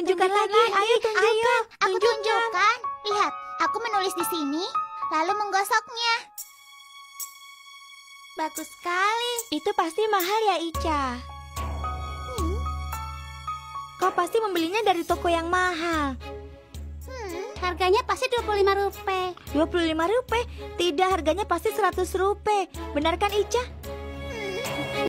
tunjukkan lagi. Ayo tunjukkan. Ayo, aku Tunjukkan. tunjukkan. Lihat, aku menulis di sini, lalu menggosoknya. Bagus sekali. Itu pasti mahal ya, Ica. Hmm, Kau pasti membelinya dari toko yang mahal. hmm, harganya pasti 25 rupiah. 25 rupiah? Tidak, harganya pasti 100 rupiah. Benar kan, Ica?